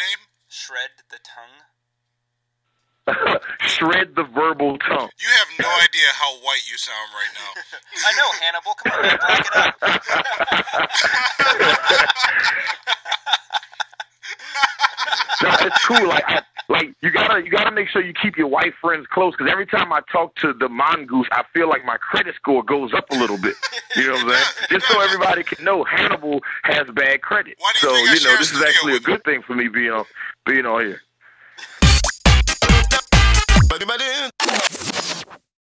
name? Shred the tongue. Shred the verbal tongue. You have no idea how white you sound right now. I know Hannibal. Come on, man, black it up. no, it's cool. Like, I, like you gotta you gotta make sure you keep your white friends close because every time I talk to the mongoose, I feel like my credit score goes up a little bit. You know what I'm saying? Just so everybody can know, Hannibal has bad credit. Why do you so you know this is actually a good thing for me being on being on here.